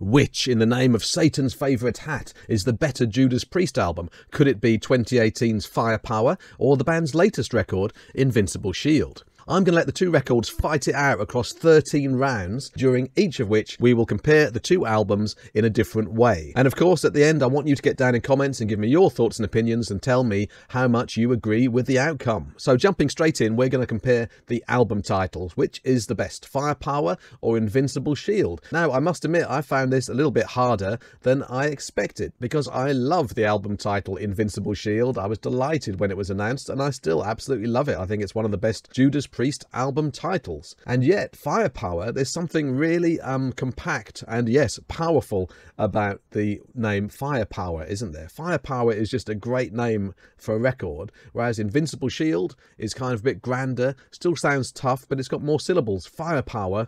Which, in the name of Satan's favourite hat, is the better Judas Priest album? Could it be 2018's Firepower or the band's latest record, Invincible Shield? I'm going to let the two records fight it out across 13 rounds, during each of which we will compare the two albums in a different way. And of course, at the end, I want you to get down in comments and give me your thoughts and opinions and tell me how much you agree with the outcome. So, jumping straight in, we're going to compare the album titles. Which is the best, Firepower or Invincible Shield? Now, I must admit, I found this a little bit harder than I expected because I love the album title Invincible Shield. I was delighted when it was announced, and I still absolutely love it. I think it's one of the best Judas Priest album titles. And yet, Firepower, there's something really um, compact and, yes, powerful about the name Firepower, isn't there? Firepower is just a great name for a record, whereas Invincible Shield is kind of a bit grander, still sounds tough, but it's got more syllables. Firepower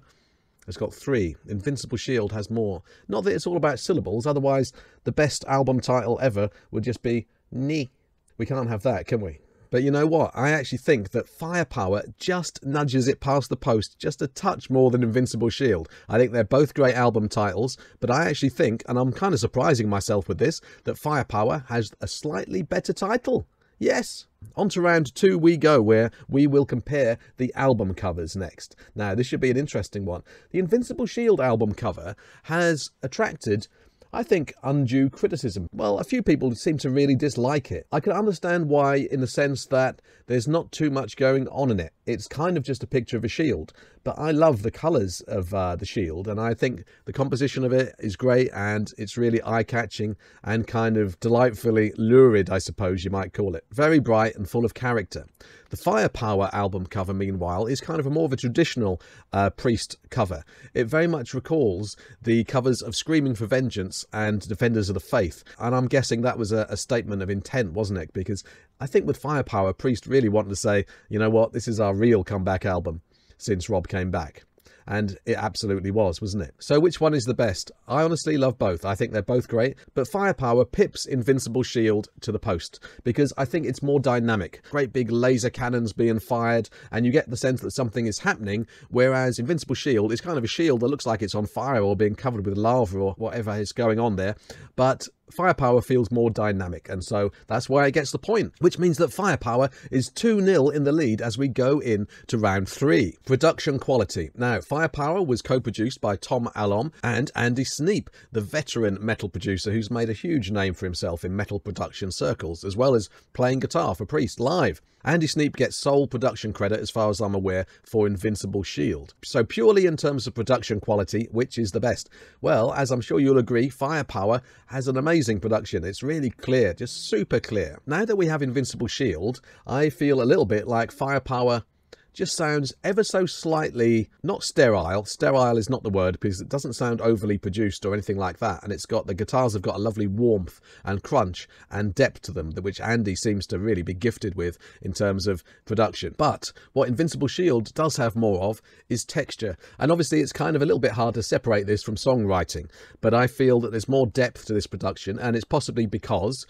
has got three. Invincible Shield has more. Not that it's all about syllables, otherwise, the best album title ever would just be Ni. We can't have that, can we? But you know what? I actually think that Firepower just nudges it past the post just a touch more than Invincible Shield. I think they're both great album titles, but I actually think, and I'm kind of surprising myself with this, that Firepower has a slightly better title. Yes. On to round two we go, where we will compare the album covers next. Now, this should be an interesting one. The Invincible Shield album cover has attracted I think, undue criticism. Well, a few people seem to really dislike it. I can understand why, in the sense that there's not too much going on in it. It's kind of just a picture of a shield. But I love the colours of uh, the shield, and I think the composition of it is great, and it's really eye-catching and kind of delightfully lurid, I suppose you might call it. Very bright and full of character. The Firepower album cover, meanwhile, is kind of a more of a traditional uh, priest cover. It very much recalls the covers of Screaming for Vengeance and Defenders of the Faith, and I'm guessing that was a, a statement of intent, wasn't it? Because I think with Firepower, Priest really wanted to say, you know what, this is our real comeback album since Rob came back and it absolutely was, wasn't it? So which one is the best? I honestly love both. I think they're both great, but Firepower pips Invincible Shield to the post because I think it's more dynamic. Great big laser cannons being fired, and you get the sense that something is happening, whereas Invincible Shield is kind of a shield that looks like it's on fire or being covered with lava or whatever is going on there, but Firepower feels more dynamic, and so that's why it gets the point, which means that Firepower is 2 0 in the lead as we go in to round 3. Production quality. Now, Firepower was co produced by Tom Allom and Andy Sneap, the veteran metal producer who's made a huge name for himself in metal production circles, as well as playing guitar for Priest live. Andy Sneap gets sole production credit, as far as I'm aware, for Invincible Shield. So, purely in terms of production quality, which is the best? Well, as I'm sure you'll agree, Firepower has an amazing production. It's really clear, just super clear. Now that we have Invincible Shield, I feel a little bit like Firepower just sounds ever so slightly not sterile. Sterile is not the word because it doesn't sound overly produced or anything like that. And it's got the guitars have got a lovely warmth and crunch and depth to them, which Andy seems to really be gifted with in terms of production. But what Invincible Shield does have more of is texture. And obviously, it's kind of a little bit hard to separate this from songwriting. But I feel that there's more depth to this production, and it's possibly because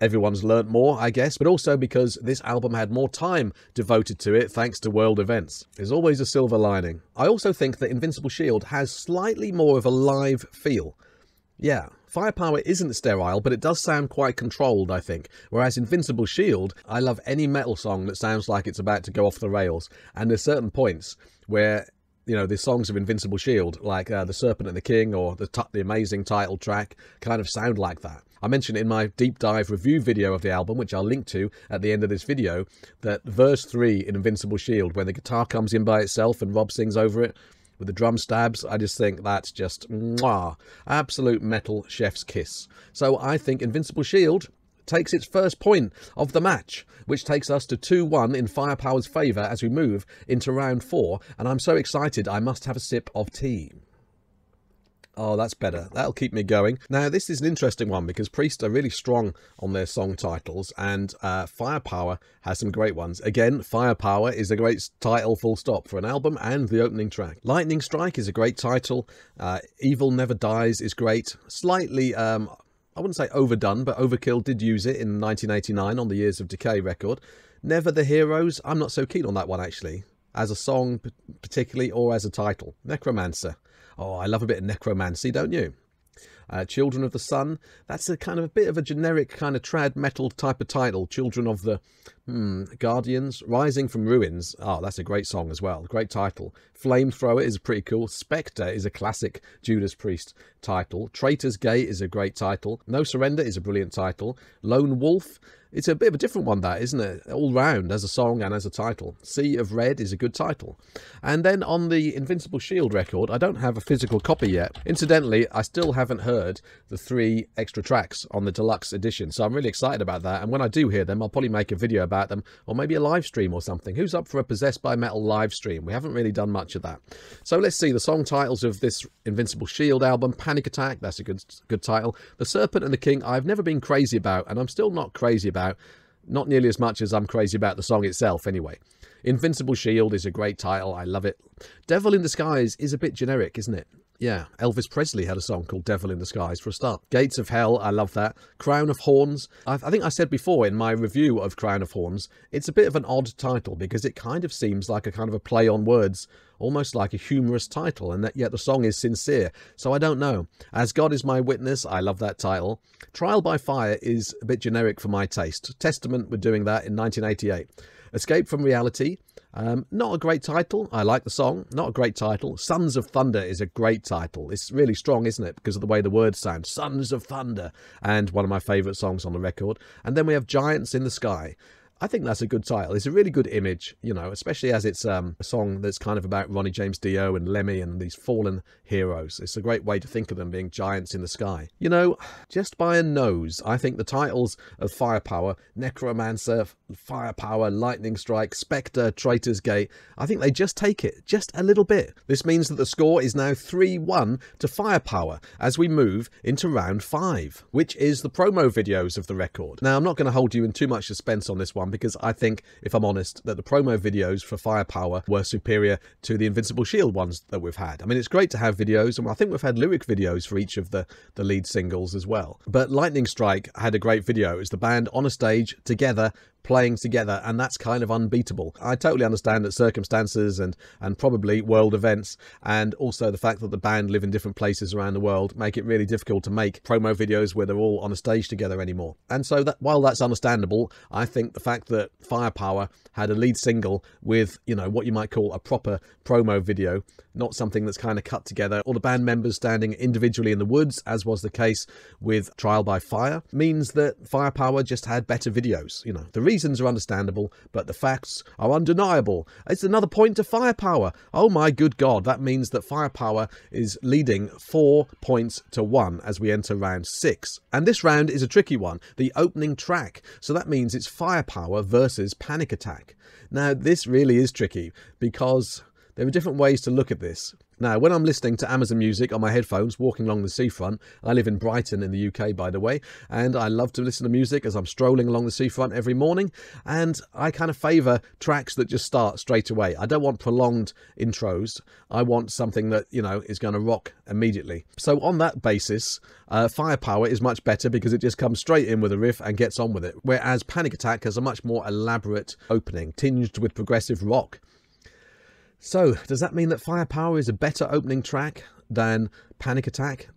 everyone's learnt more, I guess, but also because this album had more time devoted to it thanks to world events. There's always a silver lining. I also think that Invincible Shield has slightly more of a live feel. Yeah, Firepower isn't sterile, but it does sound quite controlled, I think. Whereas Invincible Shield, I love any metal song that sounds like it's about to go off the rails. And there's certain points where you know the songs of Invincible Shield, like uh, the Serpent and the King or the the amazing title track, kind of sound like that. I mentioned in my deep dive review video of the album, which I'll link to at the end of this video, that verse three in Invincible Shield, when the guitar comes in by itself and Rob sings over it with the drum stabs, I just think that's just mwah, absolute metal chef's kiss. So I think Invincible Shield takes its first point of the match, which takes us to 2 1 in Firepower's favour as we move into round 4. And I'm so excited, I must have a sip of tea. Oh, that's better. That'll keep me going. Now, this is an interesting one because Priest are really strong on their song titles, and uh, Firepower has some great ones. Again, Firepower is a great title, full stop, for an album and the opening track. Lightning Strike is a great title. Uh, Evil Never Dies is great. Slightly um, I wouldn't say overdone, but Overkill did use it in 1989 on the Years of Decay record. Never the Heroes, I'm not so keen on that one actually, as a song particularly or as a title. Necromancer. Oh, I love a bit of necromancy, don't you? Uh, Children of the Sun, that's a kind of a bit of a generic kind of trad metal type of title. Children of the hmm, Guardians, Rising from Ruins. Oh, that's a great song as well. Great title. Flamethrower is pretty cool. Spectre is a classic Judas Priest title. Traitor's Gate is a great title. No Surrender is a brilliant title. Lone Wolf it's a bit of a different one, that isn't it? All round as a song and as a title. Sea of Red is a good title. And then on the Invincible Shield record, I don't have a physical copy yet. Incidentally, I still haven't heard the three extra tracks on the deluxe edition, so I'm really excited about that. And when I do hear them, I'll probably make a video about them, or maybe a live stream or something. Who's up for a Possessed by Metal live stream? We haven't really done much of that. So let's see the song titles of this Invincible Shield album. Panic Attack, that's a good good title. The Serpent and the King, I've never been crazy about, and I'm still not crazy about about. Not nearly as much as I'm crazy about the song itself, anyway. Invincible Shield is a great title. I love it. Devil in Disguise is a bit generic, isn't it? Yeah, Elvis Presley had a song called Devil in Disguise for a start. Gates of Hell, I love that. Crown of Horns, I, I, think I said before in my review of Crown of Horns, it's a bit of an odd title because it kind of seems like a kind of a play on words, almost like a humorous title, and that yet the song is sincere. So I don't know. As God is My Witness, I love that title. Trial by Fire is a bit generic for my taste. Testament were doing that in 1988. Escape from Reality, um, not a great title. I like the song. Not a great title. Sons of Thunder is a great title. It's really strong, isn't it? Because of the way the words sound. Sons of Thunder. And one of my favourite songs on the record. And then we have Giants in the Sky. I think that's a good title. It's a really good image, you know, especially as it's um, a song that's kind of about Ronnie James Dio and Lemmy and these fallen heroes. It's a great way to think of them being giants in the sky. You know, just by a nose, I think the titles of Firepower, Necromancer, Firepower, Lightning Strike, Spectre, Traitor's Gate, I think they just take it just a little bit. This means that the score is now 3-1 to Firepower as we move into round 5, which is the promo videos of the record. Now, I'm not going to hold you in too much suspense on this one because I think, if I'm honest, that the promo videos for Firepower were superior to the Invincible Shield ones that we've had. I mean, it's great to have videos, and I think we've had lyric videos for each of the, the lead singles as well. But Lightning Strike had a great video. It's the band on a stage together playing together, and that's kind of unbeatable. I totally understand that circumstances and, and probably world events, and also the fact that the band live in different places around the world, make it really difficult to make promo videos where they're all on a stage together anymore. And so that while that's understandable, I think the fact that Firepower had a lead single with, you know, what you might call a proper promo video, not something that's kind of cut together, all the band members standing individually in the woods, as was the case with Trial by Fire, means that Firepower just had better videos. You know, the reasons are understandable, but the facts are undeniable. It's another point to firepower. Oh my good God, that means that firepower is leading four points to one as we enter round six. And this round is a tricky one, the opening track. So that means it's firepower versus panic attack. Now, this really is tricky because there are different ways to look at this. Now, when I'm listening to Amazon Music on my headphones walking along the seafront, I live in Brighton in the UK, by the way, and I love to listen to music as I'm strolling along the seafront every morning, and I kind of favour tracks that just start straight away. I don't want prolonged intros. I want something that, you know, is going to rock immediately. So on that basis, uh, Firepower is much better because it just comes straight in with a riff and gets on with it, whereas Panic Attack has a much more elaborate opening, tinged with progressive rock. So, does that mean that Firepower is a better opening track than Panic Attack?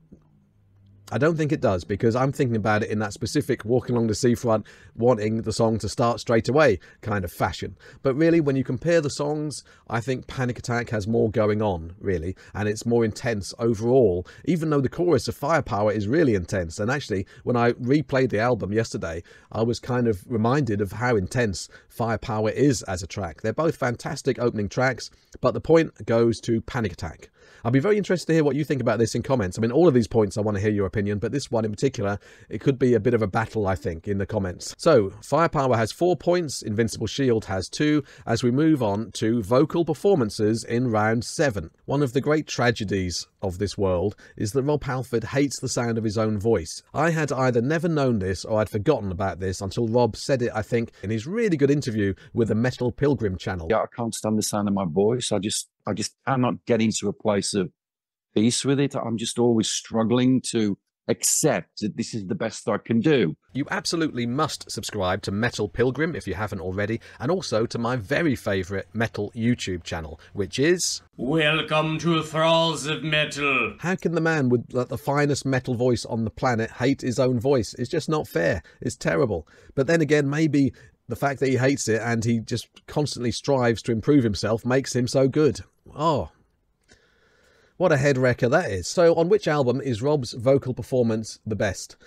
I don't think it does because I'm thinking about it in that specific walking along the seafront, wanting the song to start straight away kind of fashion. But really, when you compare the songs, I think Panic Attack has more going on, really, and it's more intense overall, even though the chorus of Firepower is really intense. And actually, when I replayed the album yesterday, I was kind of reminded of how intense Firepower is as a track. They're both fantastic opening tracks, but the point goes to Panic Attack. I'll be very interested to hear what you think about this in comments. I mean, all of these points I want to hear your opinion, but this one in particular, it could be a bit of a battle, I think, in the comments. So, Firepower has four points, Invincible Shield has two, as we move on to vocal performances in round seven. One of the great tragedies of this world is that Rob Halford hates the sound of his own voice. I had either never known this or I'd forgotten about this until Rob said it, I think, in his really good interview with the Metal Pilgrim channel. Yeah, I can't stand the sound of my voice. I just I just cannot get into a place of peace with it. I'm just always struggling to accept that this is the best I can do. You absolutely must subscribe to Metal Pilgrim if you haven't already, and also to my very favourite metal YouTube channel, which is. Welcome to Thralls of Metal. How can the man with the finest metal voice on the planet hate his own voice? It's just not fair. It's terrible. But then again, maybe the fact that he hates it and he just constantly strives to improve himself makes him so good. Oh, what a head wrecker that is. So, on which album is Rob's vocal performance the best?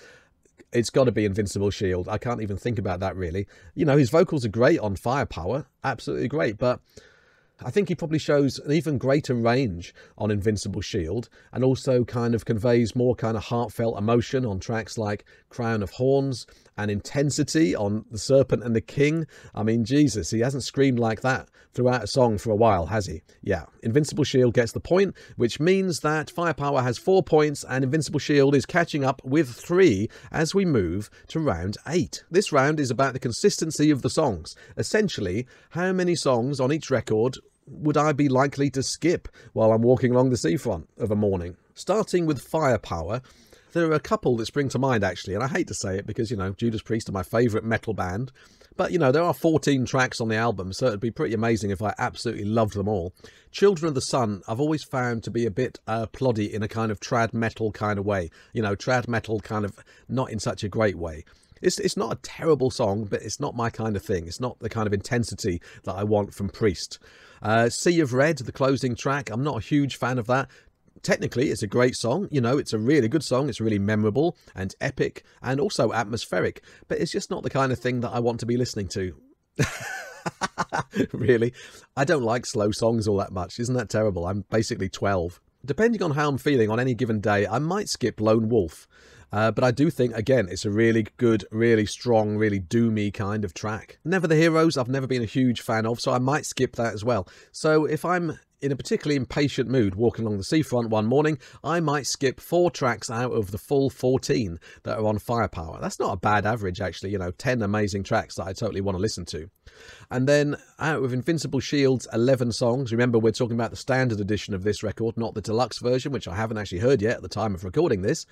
It's got to be Invincible Shield. I can't even think about that really. You know, his vocals are great on Firepower, absolutely great, but I think he probably shows an even greater range on Invincible Shield and also kind of conveys more kind of heartfelt emotion on tracks like Crown of Horns and intensity on The Serpent and the King. I mean, Jesus, he hasn't screamed like that throughout a song for a while, has he? Yeah, Invincible Shield gets the point, which means that Firepower has four points and Invincible Shield is catching up with three as we move to round eight. This round is about the consistency of the songs. Essentially, how many songs on each record would I be likely to skip while I'm walking along the seafront of a morning? Starting with Firepower, there are a couple that spring to mind actually, and I hate to say it because, you know, Judas Priest are my favourite metal band. But, you know, there are 14 tracks on the album, so it'd be pretty amazing if I absolutely loved them all. Children of the Sun, I've always found to be a bit uh, ploddy in a kind of trad metal kind of way. You know, trad metal kind of not in such a great way. It's, it's not a terrible song, but it's not my kind of thing. It's not the kind of intensity that I want from Priest. Uh, sea of Red, the closing track, I'm not a huge fan of that technically it's a great song you know it's a really good song it's really memorable and epic and also atmospheric but it's just not the kind of thing that i want to be listening to really i don't like slow songs all that much isn't that terrible i'm basically 12 depending on how i'm feeling on any given day i might skip lone wolf uh, but I do think, again, it's a really good, really strong, really doomy kind of track. Never the Heroes, I've never been a huge fan of, so I might skip that as well. So if I'm in a particularly impatient mood walking along the seafront one morning, I might skip four tracks out of the full 14 that are on Firepower. That's not a bad average, actually, you know, 10 amazing tracks that I totally want to listen to. And then out of Invincible Shield's 11 songs, remember we're talking about the standard edition of this record, not the deluxe version, which I haven't actually heard yet at the time of recording this.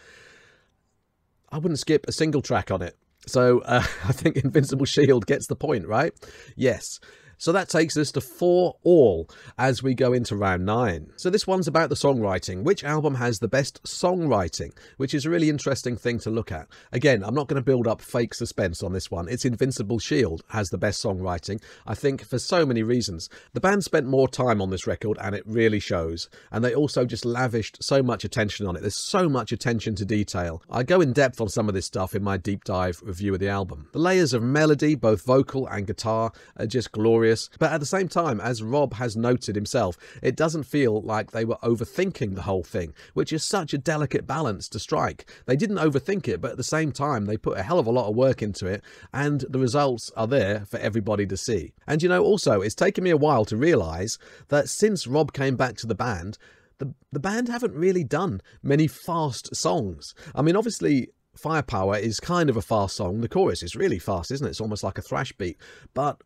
I wouldn't skip a single track on it. So uh, I think Invincible Shield gets the point, right? Yes. So that takes us to four all as we go into round nine. So this one's about the songwriting. Which album has the best songwriting? Which is a really interesting thing to look at. Again, I'm not going to build up fake suspense on this one. It's Invincible Shield has the best songwriting. I think for so many reasons. The band spent more time on this record and it really shows. And they also just lavished so much attention on it. There's so much attention to detail. I go in depth on some of this stuff in my deep dive review of the album. The layers of melody, both vocal and guitar, are just glorious but at the same time, as Rob has noted himself, it doesn't feel like they were overthinking the whole thing, which is such a delicate balance to strike. They didn't overthink it, but at the same time, they put a hell of a lot of work into it, and the results are there for everybody to see. And you know, also, it's taken me a while to realise that since Rob came back to the band, the, the band haven't really done many fast songs. I mean, obviously, Firepower is kind of a fast song. The chorus is really fast, isn't it? It's almost like a thrash beat. But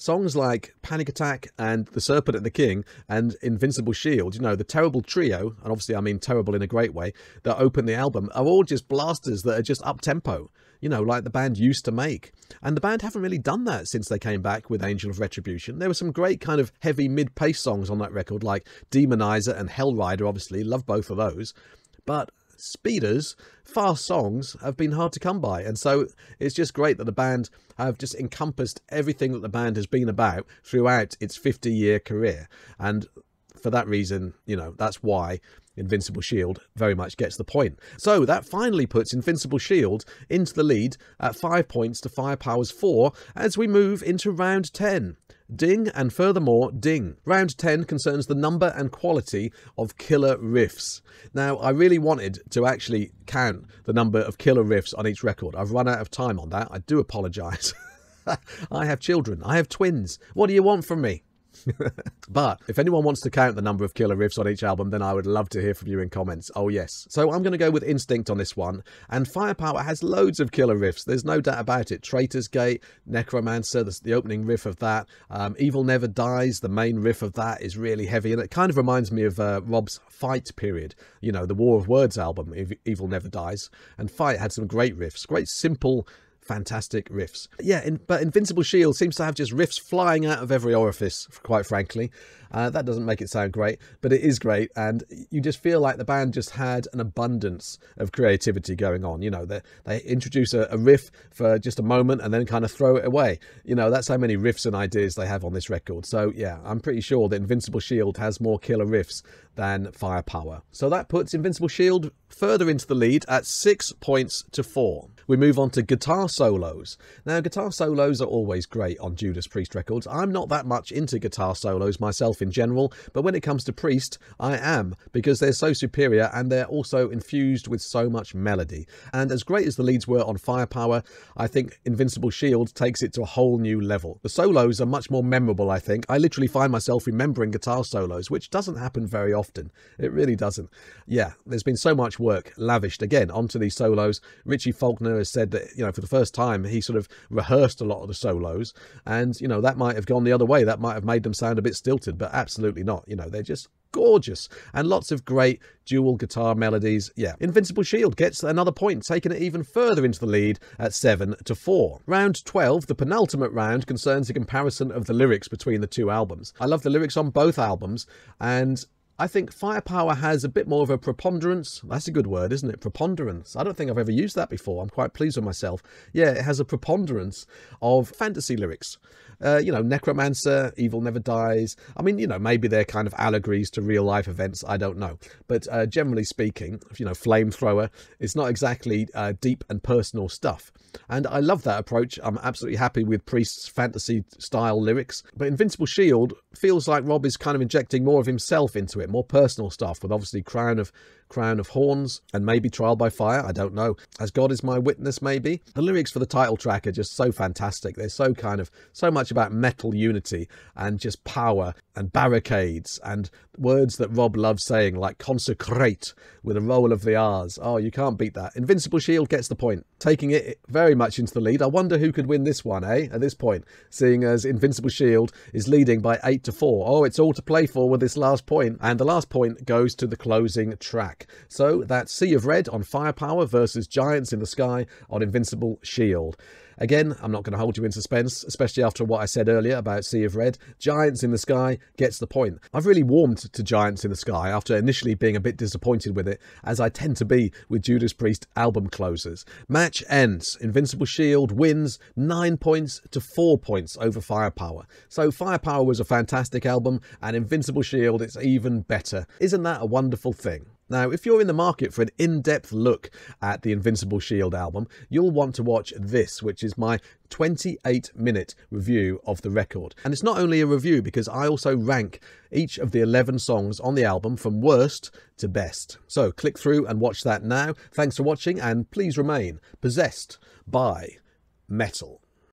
songs like Panic Attack and The Serpent and the King and Invincible Shield, you know, the terrible trio, and obviously I mean terrible in a great way, that open the album are all just blasters that are just up tempo, you know, like the band used to make. And the band haven't really done that since they came back with Angel of Retribution. There were some great kind of heavy mid pace songs on that record, like Demonizer and Hellrider, obviously, love both of those. But speeders, fast songs have been hard to come by. And so it's just great that the band have just encompassed everything that the band has been about throughout its 50 year career. And for that reason, you know, that's why Invincible Shield very much gets the point. So that finally puts Invincible Shield into the lead at 5 points to Firepower's 4 as we move into round 10. Ding and furthermore ding. Round 10 concerns the number and quality of killer riffs. Now, I really wanted to actually count the number of killer riffs on each record. I've run out of time on that. I do apologise. I have children. I have twins. What do you want from me? but if anyone wants to count the number of killer riffs on each album, then I would love to hear from you in comments. Oh, yes. So I'm going to go with Instinct on this one. And Firepower has loads of killer riffs. There's no doubt about it. Traitor's Gate, Necromancer, the, the opening riff of that. Um, Evil Never Dies, the main riff of that is really heavy. And it kind of reminds me of uh, Rob's Fight period. You know, the War of Words album, Evil Never Dies. And Fight had some great riffs, great simple fantastic riffs. Yeah, in, but Invincible Shield seems to have just riffs flying out of every orifice, quite frankly. Uh, that doesn't make it sound great, but it is great. And you just feel like the band just had an abundance of creativity going on. You know, they, they introduce a, a riff for just a moment and then kind of throw it away. You know, that's how many riffs and ideas they have on this record. So, yeah, I'm pretty sure that Invincible Shield has more killer riffs than Firepower. So that puts Invincible Shield further into the lead at six points to four. We move on to guitar solos. Now, guitar solos are always great on Judas Priest records. I'm not that much into guitar solos myself in general, but when it comes to Priest, I am, because they're so superior and they're also infused with so much melody. And as great as the leads were on Firepower, I think Invincible Shield takes it to a whole new level. The solos are much more memorable, I think. I literally find myself remembering guitar solos, which doesn't happen very often. It really doesn't. Yeah, there's been so much work lavished again onto these solos. Richie Faulkner has said that, you know, for the first time, he sort of rehearsed a lot of the solos, and, you know, that might have gone the other way. That might have made them sound a bit stilted, but absolutely not. You know, they're just gorgeous and lots of great dual guitar melodies. Yeah, Invincible Shield gets another point, taking it even further into the lead at 7 to 4. Round 12, the penultimate round, concerns a comparison of the lyrics between the two albums. I love the lyrics on both albums, and I think firepower has a bit more of a preponderance. That's a good word, isn't it? Preponderance. I don't think I've ever used that before. I'm quite pleased with myself. Yeah, it has a preponderance of fantasy lyrics. Uh, you know, Necromancer, Evil Never Dies. I mean, you know, maybe they're kind of allegories to real life events. I don't know. But uh, generally speaking, you know, Flamethrower is not exactly uh, deep and personal stuff. And I love that approach. I'm absolutely happy with Priest's fantasy style lyrics. But Invincible Shield feels like Rob is kind of injecting more of himself into it, more personal stuff, with obviously Crown of Crown of Horns, and maybe Trial by Fire, I don't know. As God is my witness, maybe. The lyrics for the title track are just so fantastic. They're so kind of, so much about metal unity and just power and barricades and words that Rob loves saying, like consecrate with a roll of the R's. Oh, you can't beat that. Invincible Shield gets the point, taking it very much into the lead. I wonder who could win this one, eh, at this point, seeing as Invincible Shield is leading by 8 to 4. Oh, it's all to play for with this last point, and the last point goes to the closing track. So that's Sea of Red on Firepower versus Giants in the Sky on Invincible Shield. Again, I'm not going to hold you in suspense, especially after what I said earlier about Sea of Red. Giants in the Sky gets the point. I've really warmed to Giants in the Sky after initially being a bit disappointed with it, as I tend to be with Judas Priest album closers. Match ends. Invincible Shield wins 9 points to 4 points over Firepower. So Firepower was a fantastic album, and Invincible Shield is even better. Isn't that a wonderful thing? Now, if you're in the market for an in-depth look at the Invincible Shield album, you'll want to watch this, which is my 28-minute review of the record. And it's not only a review, because I also rank each of the 11 songs on the album from worst to best. So click through and watch that now. Thanks for watching, and please remain possessed by metal.